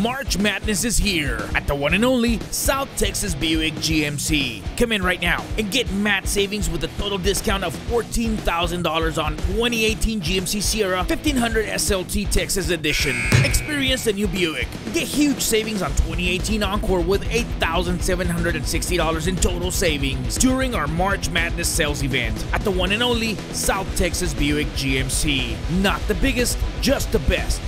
March Madness is here at the one and only South Texas Buick GMC. Come in right now and get mad savings with a total discount of $14,000 on 2018 GMC Sierra 1500 SLT Texas Edition. Experience the new Buick. Get huge savings on 2018 Encore with $8,760 in total savings during our March Madness sales event at the one and only South Texas Buick GMC. Not the biggest, just the best.